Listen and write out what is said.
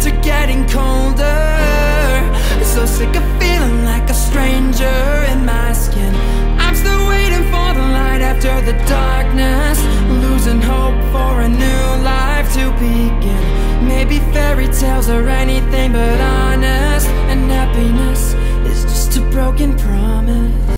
nights are getting colder. I'm so sick of feeling like a stranger in my skin. I'm still waiting for the light after the darkness. Losing hope for a new life to begin. Maybe fairy tales are anything but honest. And happiness is just a broken promise.